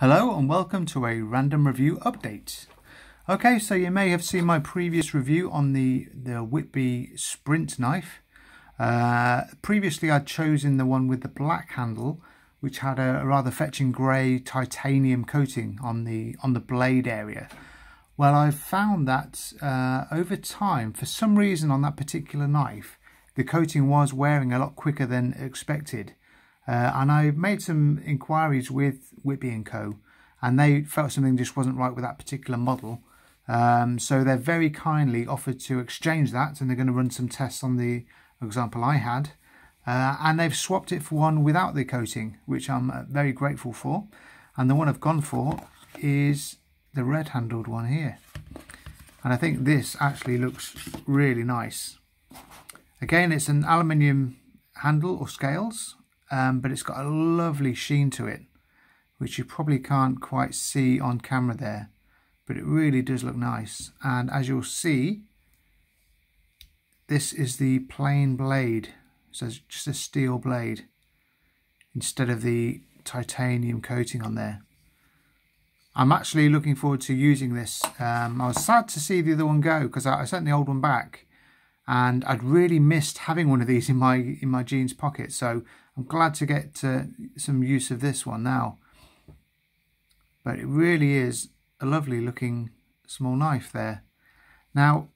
Hello and welcome to a random review update. Okay, so you may have seen my previous review on the, the Whitby Sprint knife. Uh, previously I'd chosen the one with the black handle which had a, a rather fetching grey titanium coating on the, on the blade area. Well, I've found that uh, over time, for some reason on that particular knife, the coating was wearing a lot quicker than expected. Uh, and I made some inquiries with Whitby & Co. and they felt something just wasn't right with that particular model. Um, so they're very kindly offered to exchange that and they're going to run some tests on the example I had. Uh, and they've swapped it for one without the coating, which I'm uh, very grateful for. And the one I've gone for is the red handled one here. And I think this actually looks really nice. Again, it's an aluminium handle or scales, um, but it's got a lovely sheen to it, which you probably can't quite see on camera there, but it really does look nice. And as you'll see, this is the plain blade, so it's just a steel blade instead of the titanium coating on there. I'm actually looking forward to using this. Um, I was sad to see the other one go because I, I sent the old one back and I'd really missed having one of these in my in my jeans pocket. So I'm glad to get uh, some use of this one now. But it really is a lovely looking small knife there. Now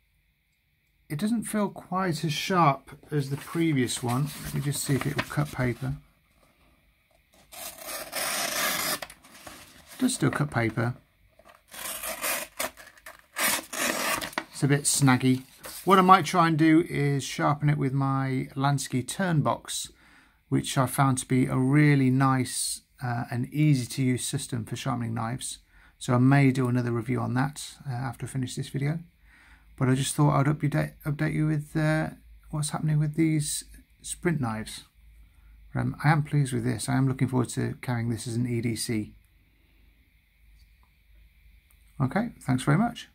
it doesn't feel quite as sharp as the previous one. Let me just see if it will cut paper. It does still cut paper. It's a bit snaggy what I might try and do is sharpen it with my Lansky Turnbox, which I found to be a really nice uh, and easy to use system for sharpening knives. So I may do another review on that uh, after I finish this video. But I just thought I'd update, update you with uh, what's happening with these sprint knives. Um, I am pleased with this. I am looking forward to carrying this as an EDC. Okay, thanks very much.